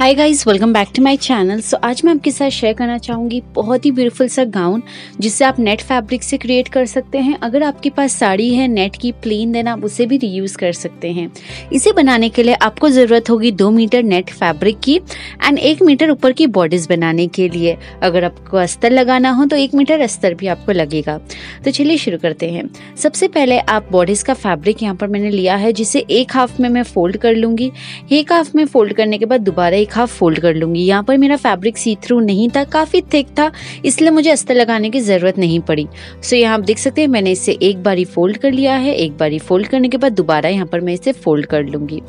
Hi guys welcome back to my channel so आज मैं आपके साथ शेयर करना चाहूँगी बहुत ही ब्यूटीफुल सा गाउन जिससे आप नेट फैब्रिक से क्रिएट कर सकते हैं। अगर आपके पास साड़ी है नेट की प्लेन देन आप उसे भी रीयूज़ कर सकते हैं। इसे बनाने के लिए आपको ज़रूरत होगी दो मीटर नेट फैब्रिक की एंड एक मीटर ऊपर की बॉडीज़ बनाने के लिए। अगर आपको अस्तर लगाना हो तो एक मीटर अस्तर भी आपको लगेगा। तो चलिए शुरू करते हैं। सबसे पहले आप बॉडीज़ का फैब्रिक यहाँ पर मैंने लिया है, जिसे एक हाफ़ में मैं फोल्ड कर लूँगी। एक हाफ़ में फोल्ड करने के बाद दोबारा एक हाफ़ फोल्ड कर लूँगी। यहाँ पर मेरा फैब्रिक सी थ्रू नहीं था, काफ़ी थिक था, इसलिए मुझे अस्तर लगाने की ज़रूरत नहीं पड़ी। सो यहाँ आप देख सकते हैं, मैंने इसे एक बारी फोल्ड कर लिया है, एक बारी फोल्ड करने के बाद दोबारा यहाँ पर मैं इसे फोल्ड कर लूँगी।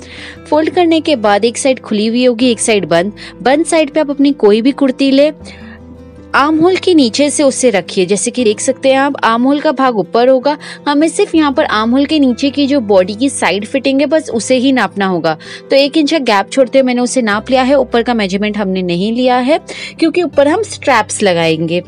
फोल्ड करने के बाद एक साइड खुली हुई होगी, एक साइड बंद। बंद साइड पे आप अपनी कोई भी कुर्ती ले आम होल के नीचे से उसे रखिए। जैसे कि देख सकते हैं आप आम होल का भाग ऊपर होगा। हमें सिर्फ़ यहाँ पर आम होल के नीचे की जो बॉडी की साइड फिटिंग है, बस उसे ही नापना होगा। तो एक इंच का गैप छोड़ते हुए मैंने उसे नाप लिया है। ऊपर का मेज़रमेंट हमने नहीं लिया है, क्योंकि ऊपर हम स्ट्रैप्स लगाएँगे।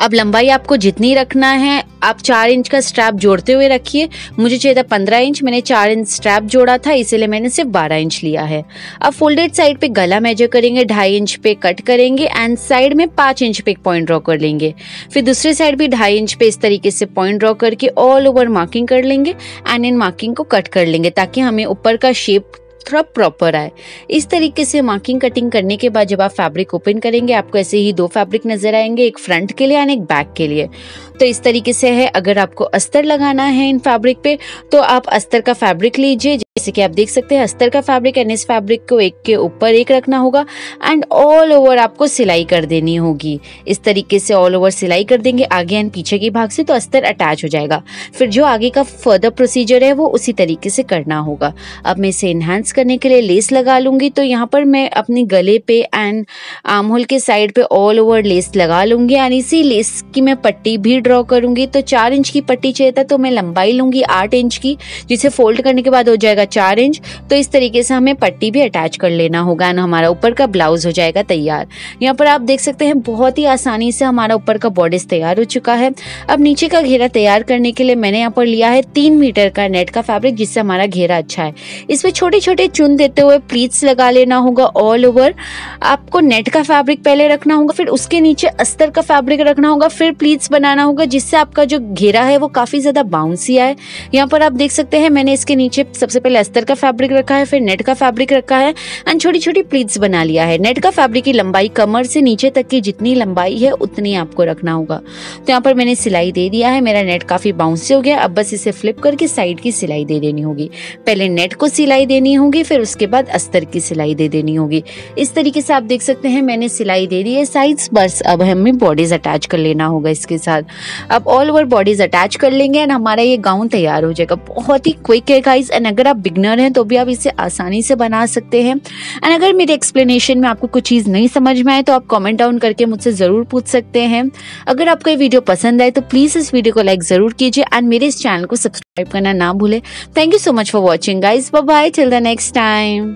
अब लंबाई आपको जितनी रखना है, आप चार इंच का स्ट्रैप जोड़ते हुए रखिए। मुझे चाहिए था पंद्रह इंच, मैंने चार इंच स्ट्रैप जोड़ा था, इसीलिए मैंने सिर्फ़ बारह इंच लिया है। अब फोल्डेड साइड पे गला मेजर करेंगे, ढाई इंच पे कट करेंगे एंड साइड में पाँच इंच पे एक पॉइंट ड्रॉ कर लेंगे। फिर दूसरे साइड भी ढाई इंच पे इस तरीके से पॉइंट ड्रॉ करके ऑल ओवर मार्किंग कर लेंगे एंड इन मार्किंग को कट कर लेंगे, ताकि हमें ऊपर का शेप थोड़ा प्रॉपर आए। इस तरीके से मार्किंग कटिंग करने के बाद जब आप फैब्रिक ओपन करेंगे, आपको ऐसे ही दो फैब्रिक नज़र आएँगे, एक फ्रंट के लिए एंड एक बैक के लिए। तो इस तरीके से है, अगर आपको अस्तर लगाना है इन फैब्रिक पे तो आप अस्तर का फैब्रिक लीजिए, जैसे कि आप देख सकते हैं, अस्तर का फैब्रिक एंड इस फैब्रिक को एक के ऊपर एक रखना होगा एंड ऑल ओवर आपको सिलाई कर देनी होगी। इस तरीके से ऑल ओवर सिलाई कर देंगे, आगे एंड पीछे के भाग से तो अस्तर अटैच हो जाएगा। फिर जो आगे का फर्दर प्रोसीजर है, वो उसी तरीके से करना होगा। अब मैं इसे इन्हांस करने के लिए लेस लगा लूँगी तो यहाँ पर मैं अपने गले पे एंड आमहोल के साइड पे ऑल ओवर लेस लगा लूँगी एंड इसी लेस की मैं पट्टी भी ड्रॉ करूँगी तो चार इंच की पट्टी चाहिए था तो मैं लंबाई लूँगी आठ इंच की, जिसे फोल्ड करने के बाद हो जाएगा चार इंच तो इस तरीके से हमें पट्टी भी अटैच कर लेना होगा एंड हमारा ऊपर का ब्लाउज हो जाएगा तैयार। यहाँ पर आप देख सकते हैं, बहुत ही आसानी से हमारा ऊपर का बॉडीज तैयार हो चुका है। अब नीचे का घेरा तैयार करने के लिए मैंने यहाँ पर लिया है तीन मीटर का नेट का फैब्रिक जिससे हमारा घेरा अच्छा है। इसमें छोटे छोटे चुन देते हुए प्लीट्स लगा लेना होगा ऑल ओवर आपको नेट का फैब्रिक पहले रखना होगा, फिर उसके नीचे अस्तर का फैब्रिक रखना होगा, फिर प्लीट्स बनाना होगा जिससे आपका जो घेरा है वो काफ़ी ज़्यादा बाउंसी आए। यहाँ पर आप देख सकते हैं, मैंने इसके नीचे सबसे पहले अस्तर का फैब्रिक रखा है, फिर नेट का फैब्रिक रखा है एंड छोटी छोटी प्लीट्स बना लिया है। नेट का फैब्रिक की लंबाई कमर से नीचे तक की जितनी लंबाई है, उतनी आपको रखना होगा। तो यहाँ पर मैंने सिलाई दे दिया है, मेरा नेट काफ़ी बाउंसी हो गया। अब बस इसे फ्लिप करके साइड की सिलाई दे देनी होगी। पहले नेट को सिलाई देनी होगी, फिर उसके बाद अस्तर की सिलाई दे देनी होगी। इस तरीके से आप देख सकते हैं, मैंने सिलाई दे दी है साइड्स बस अब हमें बॉडीज अटैच कर लेना होगा इसके साथ। अब ऑल ओवर बॉडीज अटैच कर लेंगे एंड हमारा ये गाउन तैयार हो जाएगा। बहुत ही क्विक है गाइस एंड अगर आप बिगनर हैं तो भी आप इसे आसानी से बना सकते हैं। एंड अगर मेरे एक्सप्लेनेशन में आपको कुछ चीज़ नहीं समझ में आए तो आप कॉमेंट डाउन करके मुझसे ज़रूर पूछ सकते हैं। अगर आपको ये वीडियो पसंद आए तो प्लीज़ इस वीडियो को लाइक ज़रूर कीजिए एंड मेरे इस चैनल को सब्सक्राइब करना ना भूले। Thank you so much for watching guys bye till the next time